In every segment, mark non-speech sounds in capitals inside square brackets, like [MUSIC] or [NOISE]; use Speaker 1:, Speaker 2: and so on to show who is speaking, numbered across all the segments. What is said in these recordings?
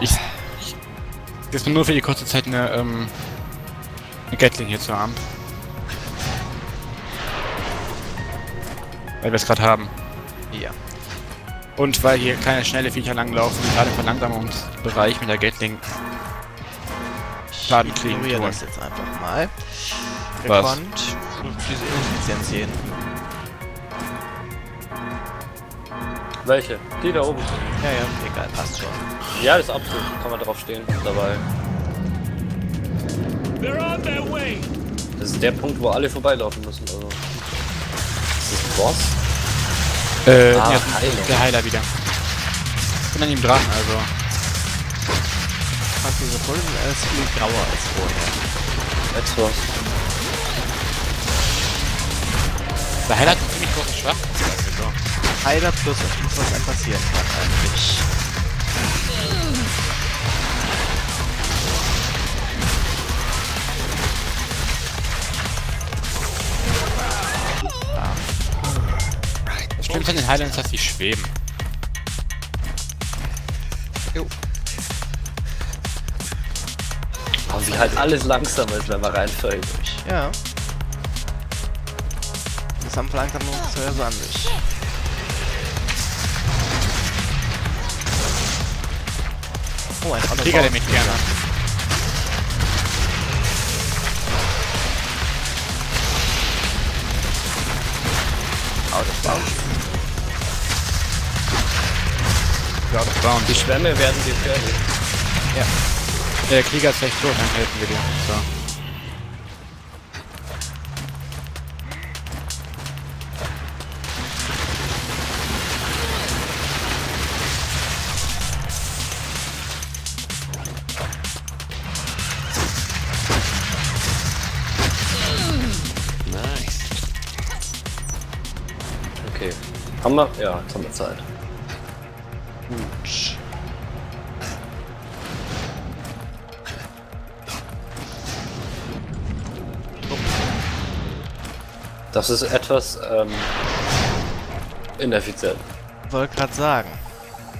Speaker 1: Ich, ich, das ist nur für die kurze Zeit eine, ähm, eine Gatling hier zu haben. Weil wir es gerade haben.
Speaker 2: Ja.
Speaker 1: Und weil hier kleine schnelle Viecher langlaufen, gerade im Verlangsamungsbereich mit der Gatling Schaden kriegen tun.
Speaker 2: das jetzt einfach mal.
Speaker 1: Was?
Speaker 2: Versucht diese Ineffizienz hier hinten.
Speaker 3: Welche? Die da oben.
Speaker 2: Ja, ja, egal, passt schon.
Speaker 3: Ja, das ist absolut. Kann man drauf stehen. Dabei. Das ist der Punkt, wo alle vorbeilaufen müssen. Also. Ist das Boss?
Speaker 1: Äh,
Speaker 3: Ah,
Speaker 1: ja,
Speaker 3: Heiler.
Speaker 1: der Heiler wieder. Ich bin an ihm dran, also.
Speaker 2: 20 Sekunden, er ist viel grauer als vorher.
Speaker 3: Etwas.
Speaker 1: Der Heiler hat einen ziemlich großen Schwachpunkt. Also.
Speaker 2: Heiler plus was einem passieren kann eigentlich.
Speaker 1: Schlimmste an den Heilern ist, dass sie schweben.
Speaker 2: Jo.
Speaker 3: Und wie halt alles langsam ist, wenn man reinfällt.
Speaker 2: Ja. Das haben Verlangsamungsfeuer so an sich. Oh, ein.
Speaker 1: Krieger, der mich gerne. Ja, das war
Speaker 3: Die Schwämme werden gefährlich.
Speaker 1: Der Krieger ist gleich tot, dann helfen wir dir. So.
Speaker 3: Okay. Haben wir? Ja, jetzt haben wir Zeit.
Speaker 2: Gut.
Speaker 3: Das ist etwas ähm, ineffizient.
Speaker 2: Wollte gerade sagen.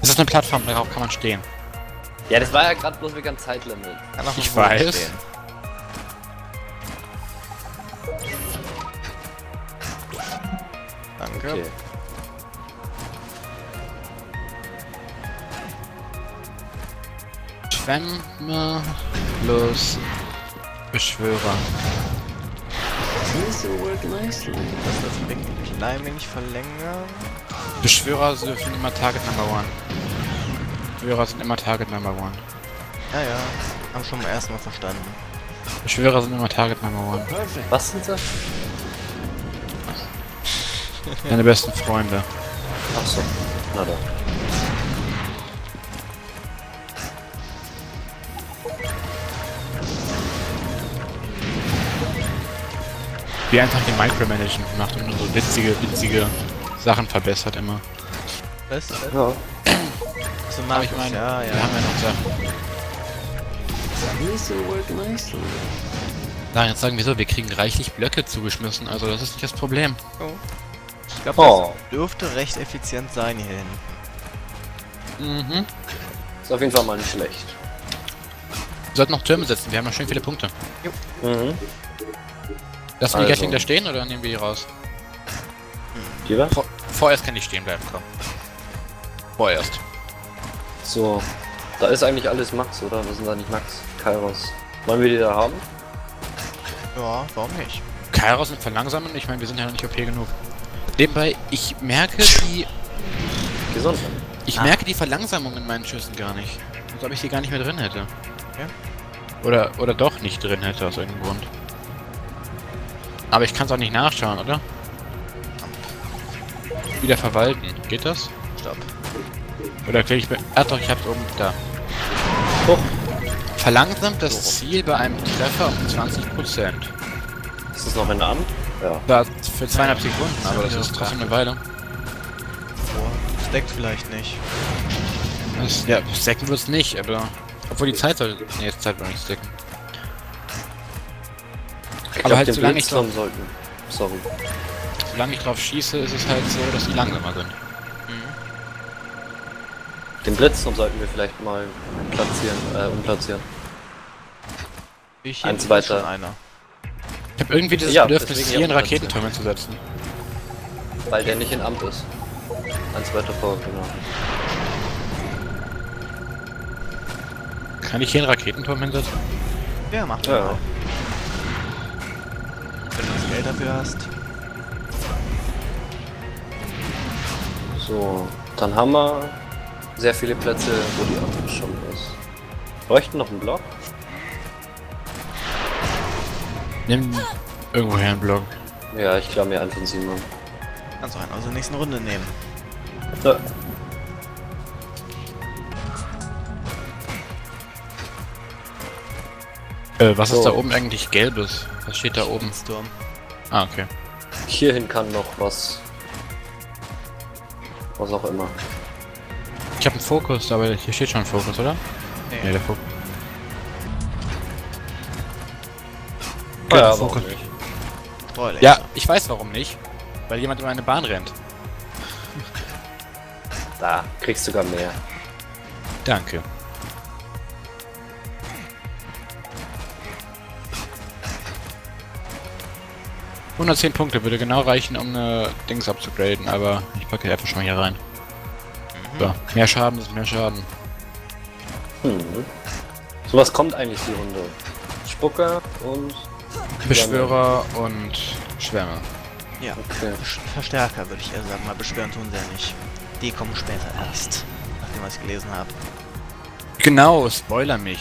Speaker 1: Es ist eine Plattform, darauf kann man stehen.
Speaker 3: Ja, das war ja gerade bloß wegen Zeitlimit.
Speaker 2: Kann auch
Speaker 1: Ich weiß.
Speaker 2: stehen. Danke.
Speaker 3: Okay.
Speaker 1: Schwämme plus Beschwörer.
Speaker 2: Das klein wenig verlängern.
Speaker 1: Beschwörer sind immer Target Number One. Beschwörer sind immer Target Number One.
Speaker 2: Ja, ja. Haben schon beim ersten Mal verstanden.
Speaker 1: Beschwörer sind immer Target Number One.
Speaker 3: Was sind das?
Speaker 1: Deine besten Freunde.
Speaker 3: Ach so. Na doch.
Speaker 1: Wie einfach den Micromanagen macht und nur so witzige, witzige Sachen verbessert immer.
Speaker 2: Was?
Speaker 3: Ja.
Speaker 2: So mag
Speaker 1: ich meine,
Speaker 2: ja, ja.
Speaker 1: wir haben ja noch Sachen. Na, jetzt sagen wir so, wir kriegen reichlich Blöcke zugeschmissen, also das ist nicht das Problem.
Speaker 2: Ich glaube,
Speaker 3: Oh.
Speaker 2: das dürfte recht effizient sein hier hinten.
Speaker 1: Mhm.
Speaker 3: Ist auf jeden Fall mal nicht schlecht.
Speaker 1: Wir sollten noch Türme setzen, wir haben noch schön viele Punkte.
Speaker 3: Mhm.
Speaker 1: Lassen wir die
Speaker 3: Also.
Speaker 1: Gatling da stehen oder nehmen wir die raus?
Speaker 3: Die was?
Speaker 1: Vor, vorerst kann ich stehen bleiben, komm. Vorerst.
Speaker 3: So. Da ist eigentlich alles Max, oder? Was sind da nicht Max? Kairos. Wollen wir die da haben?
Speaker 2: Ja, warum nicht?
Speaker 1: Kairos mit Verlangsamen, ich meine, wir sind ja noch nicht OP genug. Nebenbei, ich merke die.
Speaker 3: Gesund.
Speaker 1: Ich
Speaker 2: Ah.
Speaker 1: merke die Verlangsamung in meinen Schüssen gar nicht. Als ob ich die gar nicht mehr drin hätte.
Speaker 2: Ja.
Speaker 1: Oder, oder doch nicht drin hätte aus irgendeinem Grund. Aber ich kann es auch nicht nachschauen, oder? Wieder verwalten. Geht das?
Speaker 2: Stopp.
Speaker 1: Oder kriege ich mir. Ah doch, ich hab's oben da.
Speaker 3: Hoch.
Speaker 1: Verlangsamt das Ziel bei einem Treffer um 20%.
Speaker 3: Ist das noch in der Hand? Ja.
Speaker 1: Da für zweieinhalb Sekunden, aber das ist trotzdem eine Weile.
Speaker 2: Vor. Das deckt vielleicht nicht.
Speaker 1: Das, ja, stacken wird's nicht, aber. Obwohl die Zeit soll. Nee, jetzt Zeit wird nicht stacken.
Speaker 3: Ich
Speaker 1: Aber
Speaker 3: glaub,
Speaker 1: halt
Speaker 3: den
Speaker 1: solange ich
Speaker 3: Blitzsturm sollten. Sorry.
Speaker 1: Solange ich drauf schieße, ist es halt so, dass die langsamer sind.
Speaker 3: Den Blitzturm sollten wir vielleicht mal platzieren, äh, umplatzieren.
Speaker 2: Ich
Speaker 3: Eins weiter.
Speaker 2: einer.
Speaker 1: Ich habe irgendwie dieses
Speaker 3: Ja,
Speaker 1: Bedürfnis, hier einen Raketenturm hinzusetzen.
Speaker 3: Weil der nicht in Amt ist. Eins weiter vor, genau.
Speaker 1: Kann ich hier einen Raketenturm hinsetzen?
Speaker 2: Ja, mach
Speaker 3: Ja.
Speaker 2: mal. Geld dafür hast.
Speaker 3: So, dann haben wir sehr viele Plätze, wo die Amt schon ist. Bräuchten noch einen Block?
Speaker 1: Nimm irgendwoher einen Block.
Speaker 3: Ja, ich glaube mir einen von Simon.
Speaker 2: Kannst du einen aus der nächsten Runde nehmen.
Speaker 3: Ja.
Speaker 1: Äh, was
Speaker 3: So.
Speaker 1: ist da oben eigentlich gelbes? Was steht da oben?
Speaker 2: Sturm.
Speaker 1: Ah, okay.
Speaker 3: Hierhin kann noch was. Was auch immer.
Speaker 1: Ich habe einen Fokus, aber hier steht schon Fokus, oder?
Speaker 2: Nee.
Speaker 1: Nee, der Fokus.
Speaker 3: Ja,
Speaker 1: der
Speaker 3: aber
Speaker 1: Fokus. Ja, ich weiß warum nicht. Weil jemand in meine Bahn rennt.
Speaker 3: Da, kriegst sogar mehr.
Speaker 1: Danke. ...110 Punkte würde genau reichen, um eine Dings abzugraden, aber ich packe einfach schon mal hier rein. So, mehr Schaden ist mehr Schaden.
Speaker 3: Hm. So was kommt eigentlich die Runde? Spucker und.
Speaker 1: Beschwörer und Schwärme.
Speaker 2: Ja.
Speaker 3: Okay.
Speaker 2: Verstärker würde ich eher sagen, mal beschwören tun sie ja nicht. Die kommen später erst. Nachdem was ich gelesen habe.
Speaker 1: Genau, spoiler mich.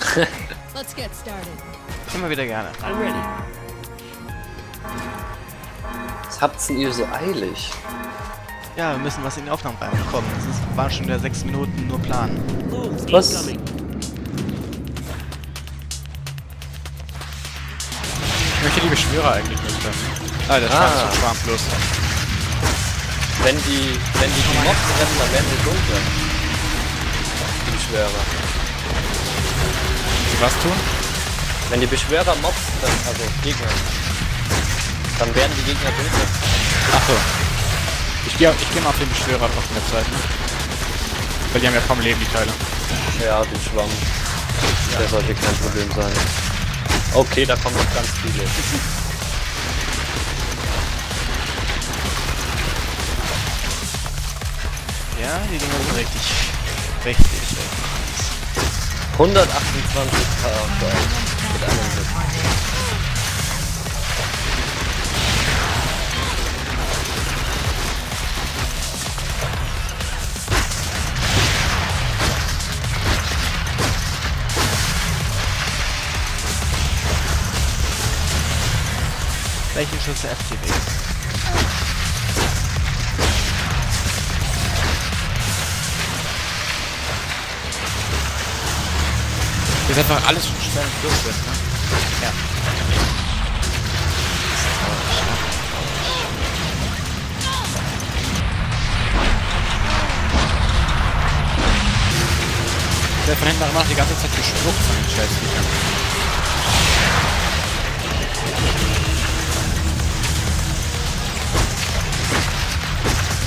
Speaker 1: [LAUGHS]
Speaker 4: Let's get started.
Speaker 2: Immer wieder gerne.
Speaker 4: I'm ready.
Speaker 3: Was habt's denn ihr so eilig?
Speaker 2: Ja, wir müssen was in die Aufnahmen reinbekommen. Es ist, waren schon wieder sechs Minuten nur planen.
Speaker 4: Moves
Speaker 3: Was?
Speaker 1: Ich möchte die Beschwörer eigentlich nicht haben. Ah, der
Speaker 3: Ah.
Speaker 1: Schwarm ist Schwarm plus.
Speaker 3: Wenn die. Wenn die die Mobs treffen, dann werden sie dunkler. Die Beschwörer.
Speaker 1: Die was tun?
Speaker 3: Wenn die Beschwörer Mobs treffen, also Gegner, dann werden die Gegner dunkler.
Speaker 1: Achso. Ich gehe ich geh mal auf den Beschwörer auf der Zeit. Weil die haben ja kaum Leben, die Teile.
Speaker 3: Ja, den Schwamm. Der sollte kein Problem sein. Okay, da kommen noch ganz viele.
Speaker 2: Ja, die Dinger sind richtig, richtig, richtig.
Speaker 3: 128 Charakter mit einem Hit.
Speaker 2: Welchen Schuss FTW?
Speaker 1: Das ist einfach alles schon schwer im Plus sind, ne?
Speaker 2: Ja.
Speaker 1: Der von hinten noch die ganze Zeit gespuckt von den Scheißviechern.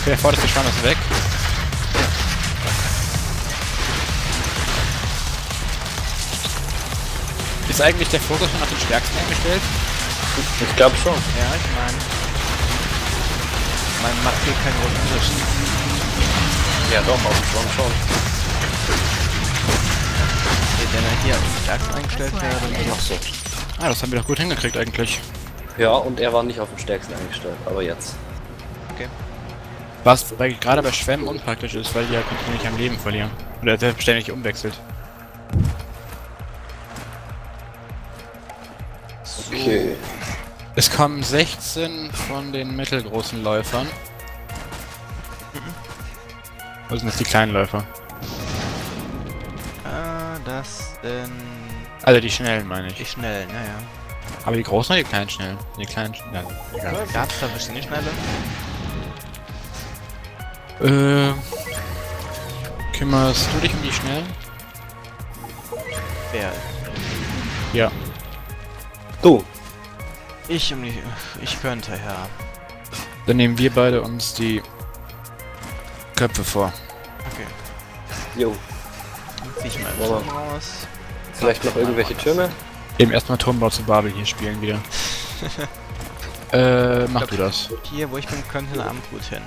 Speaker 1: Der vorderste Schwamm ist weg. Ist eigentlich der Fokus schon auf den stärksten eingestellt?
Speaker 3: Ich glaube schon.
Speaker 2: Ja, ich meine. Man macht hier keinen großen Unterschied.
Speaker 3: Ja, doch, auf dem Schwamm schon.
Speaker 2: Wenn er hier auf stärkst eingestellt wäre, dann würde
Speaker 3: Ach so.
Speaker 1: Ah, das haben wir doch gut hingekriegt eigentlich.
Speaker 3: Ja, und er war nicht auf dem stärksten eingestellt, aber jetzt.
Speaker 1: Was bei, gerade bei Schwämmen unpraktisch ist, weil die ja kontinuierlich am Leben verlieren. Oder der ständig umwechselt.
Speaker 3: Okay.
Speaker 1: Es kommen 16 von den mittelgroßen Läufern. Wo sind jetzt die kleinen Läufer?
Speaker 2: Ah, das sind
Speaker 1: Also die schnellen meine
Speaker 2: die
Speaker 1: ich.
Speaker 2: schnellen, naja.
Speaker 1: Aber die großen oder die kleinen schnellen? Die kleinen schnellen. Egal.
Speaker 2: Gab's da verschiedene schnelle?
Speaker 1: Äh. Kümmerst du dich um die schnellen?
Speaker 2: Wer?
Speaker 1: Ja.
Speaker 3: Du.
Speaker 2: Ich um die. Ich könnte, ja.
Speaker 1: Dann nehmen wir beide uns die Köpfe vor.
Speaker 2: Okay,
Speaker 3: Jo,
Speaker 2: dann zieh ich mal. Turm raus.
Speaker 3: vielleicht noch irgendwelche Türme?
Speaker 1: Eben erstmal Turmbau zu Babel hier spielen wieder. [LAUGHS] äh, mach du das.
Speaker 2: Hier, wo ich bin, könnte eine Ambrut hin.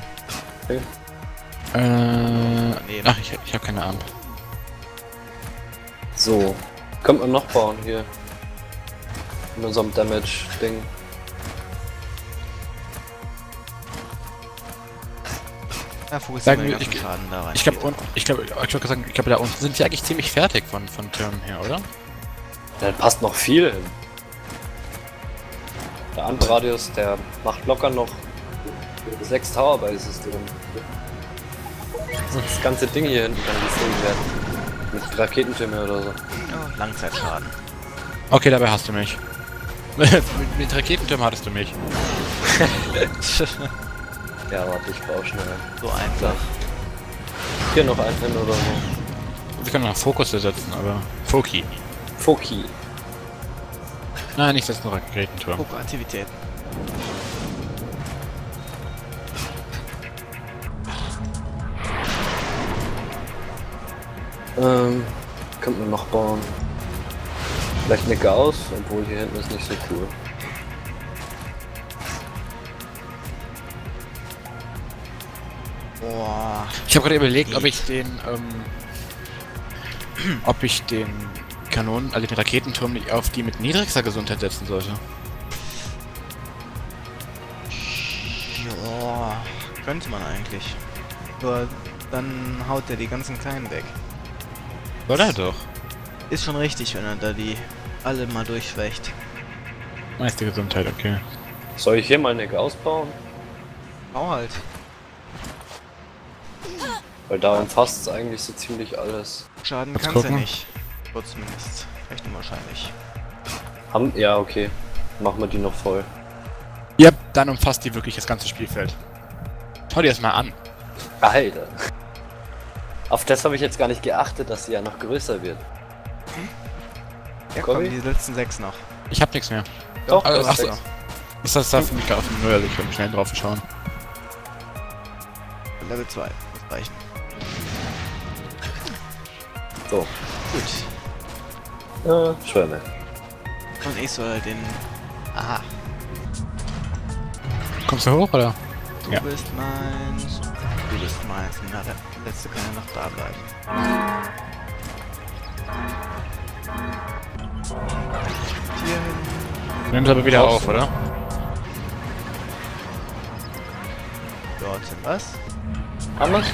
Speaker 1: Äh, ach, ich, ich habe keine Ahnung.
Speaker 3: So, kommt man noch bauen hier. In unserem Damage-Ding.
Speaker 2: Ja, fokussieren
Speaker 1: Sagen
Speaker 2: wir
Speaker 1: ich-
Speaker 2: Schaden da rein.
Speaker 1: Ich glaube, ich glaube, ich sagen, ich glaube, da unten sind wir eigentlich ziemlich fertig von, von Türmen her, oder?
Speaker 3: Da passt noch viel hin. Der Anbradius, der macht locker noch sechs Tower Bases drin. [LAUGHS] Das ganze Ding hier hinten kann gefüllt werden. Mit Raketentürme oder so.
Speaker 2: Oh, Langzeitschaden.
Speaker 1: Okay, dabei hast du mich. [LAUGHS] mit, mit Raketentürmen hattest du mich. [LAUGHS]
Speaker 3: Ja, warte, ich baue schnell.
Speaker 2: so einfach.
Speaker 3: Hier noch einen hin oder so.
Speaker 1: Wir können noch Fokus setzen, aber... Foki.
Speaker 3: Foki.
Speaker 1: Nein, ich setze noch Raketenturm.
Speaker 2: Guck,
Speaker 3: Ähm, könnte man noch bauen. Vielleicht eine Gauss, obwohl hier hinten ist nicht so cool.
Speaker 2: Boah.
Speaker 1: Ich habe gerade überlegt, ob ich den, ähm, ob ich den Kanonen, also den Raketenturm nicht auf die mit niedrigster Gesundheit setzen sollte.
Speaker 2: Ja, könnte man eigentlich. Nur dann haut er die ganzen Kleinen weg.
Speaker 1: Oder doch?
Speaker 2: Ist schon richtig, wenn er da die alle mal durchschwächt.
Speaker 1: Meiste Gesundheit, okay.
Speaker 3: Soll ich hier mal eine Gauss bauen?
Speaker 2: Bau halt.
Speaker 3: Weil da umfasst es eigentlich so ziemlich alles.
Speaker 2: Schaden
Speaker 1: Kurz
Speaker 2: kannst du
Speaker 1: gucken.
Speaker 2: nicht. Kurz zumindest. Recht unwahrscheinlich.
Speaker 3: Haben, ja, okay. Machen wir die noch voll.
Speaker 1: Ja, dann umfasst die wirklich das ganze Spielfeld. Schau dir das mal an.
Speaker 3: Alter. Auf das habe ich jetzt gar nicht geachtet, dass sie ja noch größer wird.
Speaker 2: Ja,
Speaker 3: Komm,
Speaker 2: die letzten sechs noch.
Speaker 1: Ich hab nichts mehr.
Speaker 3: Doch,
Speaker 1: Also,
Speaker 3: das
Speaker 1: ach
Speaker 3: ist
Speaker 1: so.
Speaker 3: sechs.
Speaker 1: Das ist da für mich gerade auf dem Neuerlich, um schnell drauf zu schauen.
Speaker 2: Level 2. Muss reichen.
Speaker 3: So.
Speaker 2: Gut.
Speaker 3: Äh, Schwämme.
Speaker 2: Und ich soll den... Aha.
Speaker 1: Kommst du hoch, oder?
Speaker 2: Du
Speaker 1: Ja.
Speaker 2: bist meins. Du bist meins. Na, der letzte kann ja noch da bleiben. Hier
Speaker 1: nimmst aber wieder auf, oder?
Speaker 2: Dort sind was?
Speaker 3: Haben?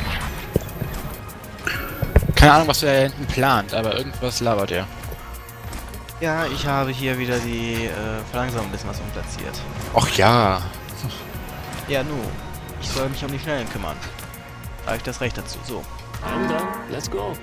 Speaker 1: Keine Ahnung, was da hinten plant, aber irgendwas labert er.
Speaker 2: Ja, ich habe hier wieder die äh, Verlangsamung ein bisschen was umplatziert.
Speaker 1: Och ja.
Speaker 2: Ja, nu. Ich soll mich um die Schnellen kümmern. Habe ich das Recht dazu. So.
Speaker 5: I'm done. Let's go.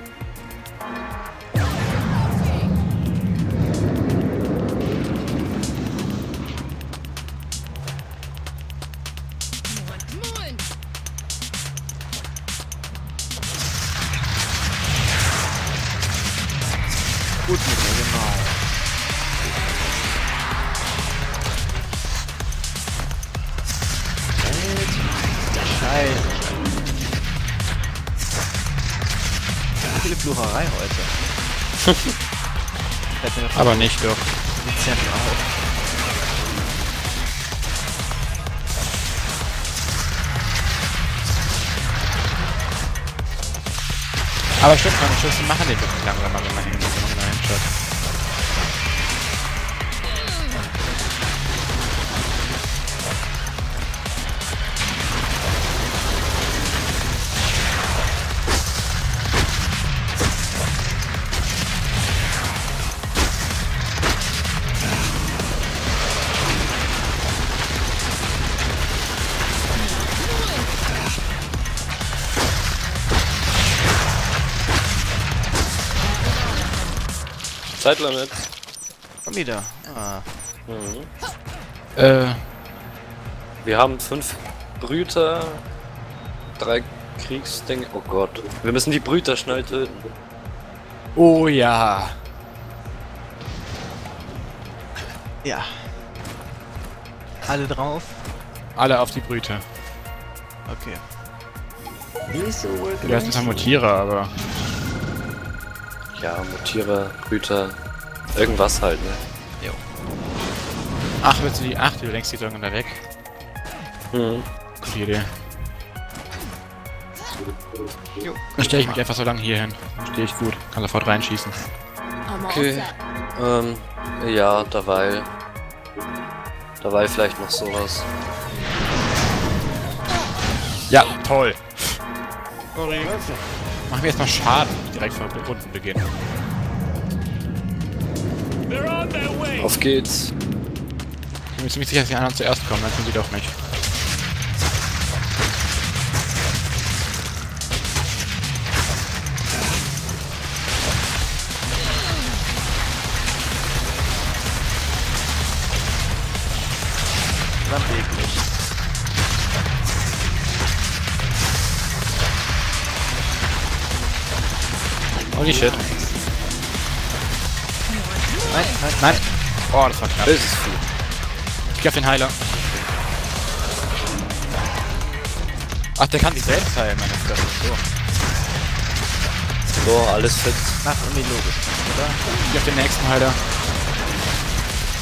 Speaker 5: [LAUGHS]
Speaker 1: Aber nicht doch.
Speaker 2: dezent auf.
Speaker 1: Aber stimmt, meine Schüsse machen den wirklich langsamer, wenn man
Speaker 3: Zeitlimit.
Speaker 2: Komm wieder. Ah.
Speaker 3: Mhm.
Speaker 1: Äh,
Speaker 3: Wir haben fünf Brüter, drei Kriegsdinge. Oh Gott. Wir müssen die Brüter schnell töten.
Speaker 1: oh ja.
Speaker 2: Ja. Alle drauf?
Speaker 1: Alle auf die Brüte.
Speaker 2: Okay.
Speaker 5: On
Speaker 1: zwar
Speaker 5: you.
Speaker 1: Mutierer, aber.
Speaker 3: Ja, Mutierer, Brüter, irgendwas halt, ne?
Speaker 1: Ach, willst du die. Ach, du lenkst die Sorgen da weg.
Speaker 3: Mhm.
Speaker 1: Gute Idee.
Speaker 2: Jo.
Speaker 1: Dann stelle ich mich einfach so lange hier hin. Stehe ich gut. Kann sofort reinschießen.
Speaker 3: Okay. Ähm, ja, derweil. Derweil vielleicht noch sowas.
Speaker 1: Ja, toll.
Speaker 2: Sorry.
Speaker 1: Mach mir erstmal Schaden, direkt vor Runden beginnen.
Speaker 3: Auf geht's.
Speaker 1: Ich bin mir ziemlich sicher, dass die anderen zuerst kommen, dann können sie doch nicht. Holy shit.
Speaker 2: Nein, nein,
Speaker 1: Nein. Oh, das war knapp.
Speaker 3: Das ist viel.
Speaker 1: Ich geh auf den Heiler. Ach, der kann sich selbst heilen, meine Fresse. So.
Speaker 3: So, alles fit.
Speaker 2: Macht irgendwie logisch, oder?
Speaker 1: Ich geh auf den nächsten Heiler.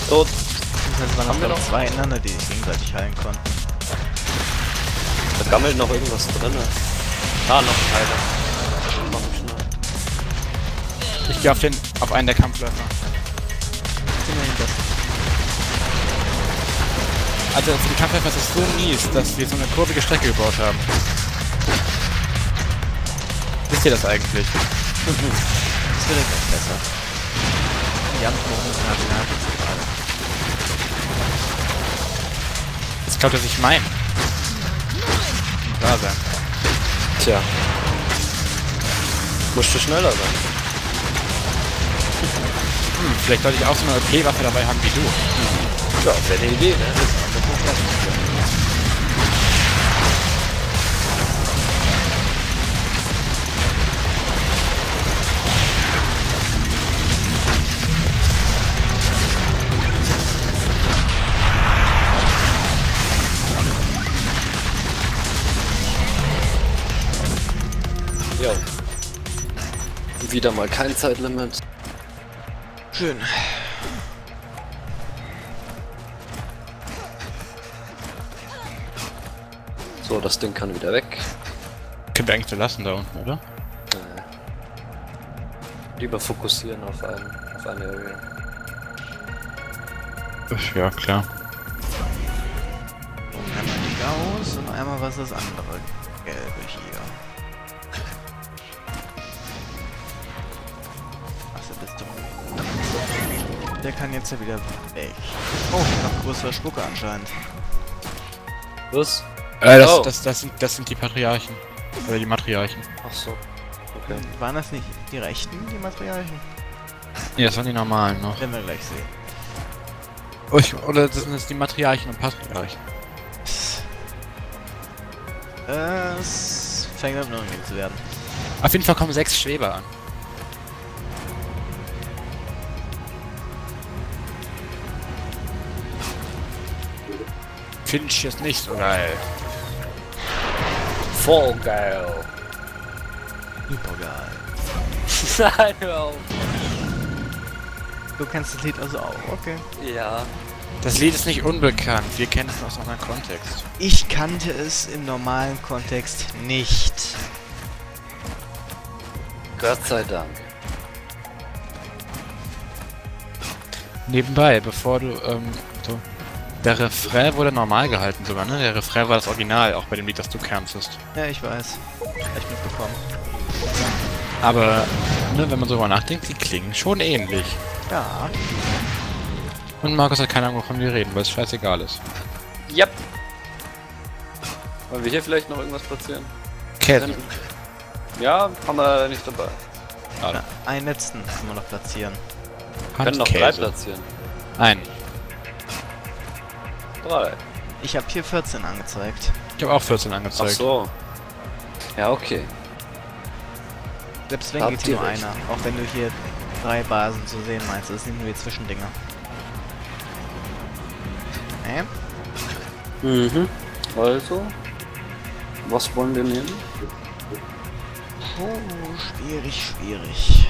Speaker 3: Tot.
Speaker 2: Beziehungsweise waren
Speaker 3: Haben wir
Speaker 2: noch
Speaker 3: noch?
Speaker 2: zwei ineinander, die sich gegenseitig heilen konnten.
Speaker 3: Da gammelt noch irgendwas drin. Ah, noch ein Heiler.
Speaker 1: Geh auf den, auf einen der Kampfläufer.
Speaker 2: Immerhin das.
Speaker 1: Also für die Kampfläufer ist es so mies, dass wir so eine kurvige Strecke gebaut haben. Wisst ihr das eigentlich? [LAUGHS]
Speaker 2: Das wird etwas besser. Die sind halt innerhalb gerade.
Speaker 1: Das glaubt er sich mein. Da sein.
Speaker 3: Tja. Musst du schneller sein.
Speaker 1: Vielleicht sollte ich auch so eine OP-Waffe dabei haben wie du.
Speaker 3: Ja, wäre eine Idee, ne? Jo. Wieder mal kein Zeitlimit.
Speaker 2: Schön.
Speaker 3: So, das Ding kann wieder weg.
Speaker 1: Können wir eigentlich so lassen da unten, oder?
Speaker 3: Äh, lieber fokussieren auf, ein, auf eine Area.
Speaker 1: Ja, klar.
Speaker 2: Einmal die Gauss und einmal was ist das andere Gelbe hier. Der kann jetzt ja wieder weg. Oh, noch größere Spucke anscheinend.
Speaker 3: Was?
Speaker 1: Äh, das,
Speaker 3: Oh.
Speaker 1: das, das, sind, das sind die Patriarchen. Oder die Matriarchen.
Speaker 3: Ach so. Okay.
Speaker 2: Waren das nicht die Rechten, die Materialien?
Speaker 1: Nee, das waren die normalen noch.
Speaker 2: Werden wir gleich sehen.
Speaker 1: Oh, ich, oder das sind jetzt die Matriarchen und Patriarchen.
Speaker 2: Es fängt an unangenehm zu werden.
Speaker 1: Auf jeden Fall kommen sechs Schweber an. Finch ist nicht so geil.
Speaker 3: Voll geil.
Speaker 2: Super geil.
Speaker 3: Nein, hör auf.
Speaker 2: Du kennst das Lied also auch, okay.
Speaker 3: Ja.
Speaker 1: Das Lied ist nicht unbekannt, wir kennen es aus einem anderen Kontext.
Speaker 2: Ich kannte es im normalen Kontext nicht.
Speaker 3: Gott sei Dank.
Speaker 1: Nebenbei, bevor du, ähm. Der Refrain wurde normal gehalten sogar, ne? Der Refrain war das Original, auch bei dem Lied, das du kämpfst.
Speaker 2: Ja, ich weiß. Hab ich mitbekommen.
Speaker 1: Aber, ne, wenn man so drüber nachdenkt, die klingen schon ähnlich.
Speaker 2: Ja.
Speaker 1: Und Markus hat keine Ahnung, wovon wir reden, weil es scheißegal ist.
Speaker 3: Yep. Wollen wir hier vielleicht noch irgendwas platzieren?
Speaker 1: Ketten.
Speaker 3: Ja, haben wir nicht dabei.
Speaker 2: Schade. Einen letzten können wir noch platzieren.
Speaker 3: Hand Können noch drei platzieren.
Speaker 1: Einen.
Speaker 3: 3.
Speaker 2: Ich habe hier 14 angezeigt.
Speaker 1: Ich habe auch 14 angezeigt.
Speaker 3: Ach so. Ja, okay.
Speaker 2: Selbst wenn
Speaker 3: Habt
Speaker 2: geht nur
Speaker 3: recht.
Speaker 2: einer. Auch wenn du hier drei Basen zu sehen meinst. Das sind nur die Zwischendinger. Ne?
Speaker 3: Mhm. Also, was wollen wir nehmen?
Speaker 2: Oh, schwierig, schwierig.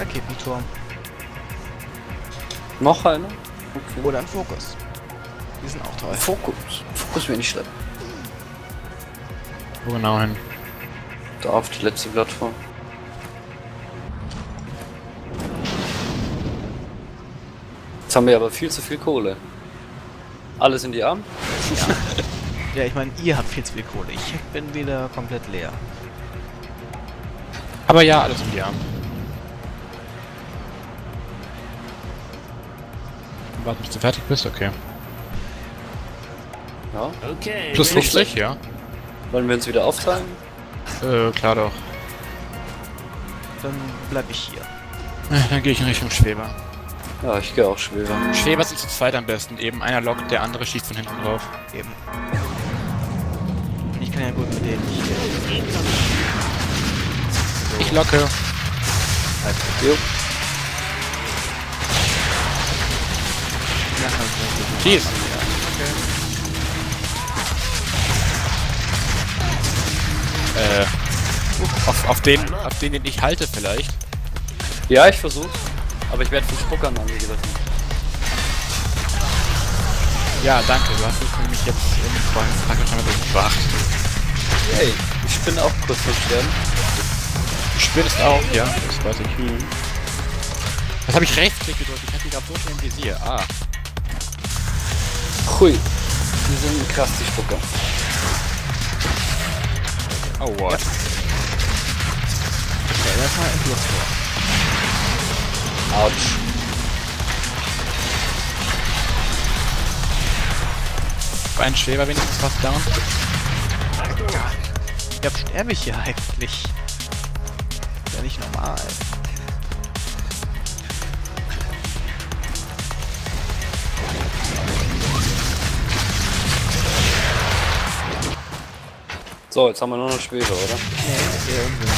Speaker 2: Raketenturm.
Speaker 3: Noch einer? Okay.
Speaker 2: Oder ein Fokus. Die sind auch toll.
Speaker 3: Fokus. Fokus wäre nicht schlimm.
Speaker 1: Wo genau hin?
Speaker 3: Da auf die letzte Plattform. Jetzt haben wir aber viel zu viel Kohle. Alles in die Arme?
Speaker 2: Ja, ich meine, ihr habt viel zu viel Kohle. Ich bin wieder komplett leer.
Speaker 1: Aber ja, alles in die Arme. Warte, bis du fertig bist? Okay.
Speaker 3: Ja.
Speaker 5: Okay.
Speaker 1: Plus
Speaker 5: ready?
Speaker 1: 50, ja.
Speaker 3: Wollen wir uns wieder aufteilen?
Speaker 1: Äh, klar doch.
Speaker 2: Dann bleib ich hier.
Speaker 1: Äh, Dann gehe ich in Richtung Schweber.
Speaker 3: Ja, ich gehe auch schwerer.
Speaker 1: Schweber sind zu zweit am besten. Eben einer lockt, der andere schießt von hinten drauf.
Speaker 2: Eben. Ich kann ja gut mit denen hier.
Speaker 1: Ich locke.
Speaker 3: Jo.
Speaker 2: Sind
Speaker 1: Schieß. Äh, auf, auf den, auf den, den ich halte vielleicht.
Speaker 3: Ja, ich versuch's. Aber ich werde von Spuckern angegriffen.
Speaker 1: Ja, danke. Du hast mich nämlich jetzt im vorhin praktisch einmal durchgebracht.
Speaker 3: Hey, ich bin auch kurz vor Sterben.
Speaker 1: Du spinnst auch, ja, das weiß ich. Das habe ich rechtsklick gedrückt. Ich hatte die gerade so schnell im Visier. Ah.
Speaker 3: Hui. Die sind krass, die Spucker.
Speaker 1: Oh, what?
Speaker 2: Okay, das war ein Plustor.
Speaker 3: Autsch.
Speaker 1: War ein Schweber wenigstens fast down.
Speaker 2: Ja, sterbe ich hier eigentlich? Ist ja nicht normal.
Speaker 3: So, jetzt haben wir nur noch Schwebe, oder?
Speaker 2: Nee, eher Unsinn.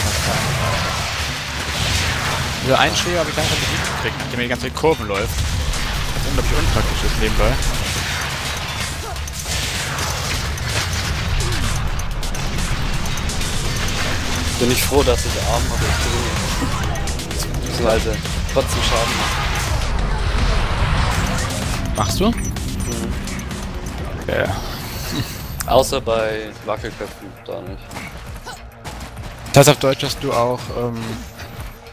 Speaker 1: Dieser einen Schweber habe ich langsam nicht gekriegt, nachdem er die ganze Zeit Kurven läuft. Was unglaublich unpraktisch ist nebenbei.
Speaker 3: Bin ich froh, dass ich Arm habe. Beziehungsweise trotzdem Schaden mache.
Speaker 1: Machst du? Ja.
Speaker 3: Außer bei Wackelköpfen, da nicht.
Speaker 1: Das heißt auf Deutsch, dass du auch ähm,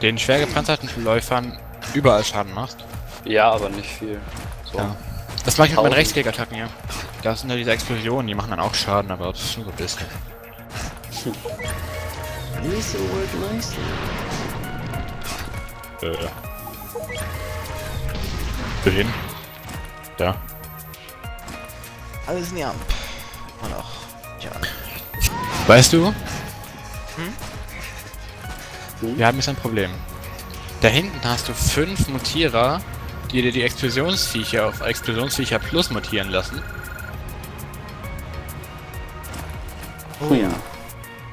Speaker 1: den schwer gepanzerten Läufern überall Schaden machst.
Speaker 3: Ja, aber nicht viel. So.
Speaker 1: Ja. Das mache ich mit meinen. Rechtsklick-Attacken hier. Das sind ja diese Explosionen, die machen dann auch Schaden, aber das ist nur so ein bisschen.
Speaker 5: Will work nicely.
Speaker 1: Äh. Wohin? Da.
Speaker 2: Alles in die Amp. Immer noch. Tja.
Speaker 1: Weißt du? Wir haben jetzt ein Problem. Da hinten hast du fünf Mutierer, die dir die Explosionsviecher auf Explosionsviecher Plus mutieren lassen.
Speaker 2: Oh ja.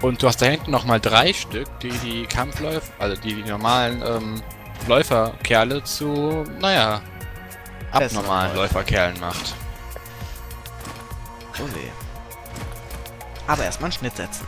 Speaker 1: Und du hast da hinten nochmal drei Stück, die die Kampfläufer, also die, die normalen ähm, Läuferkerle zu, naja, abnormalen
Speaker 2: Läufer.
Speaker 1: Läuferkerlen macht.
Speaker 2: Oh weh. Aber erstmal einen Schnitt setzen.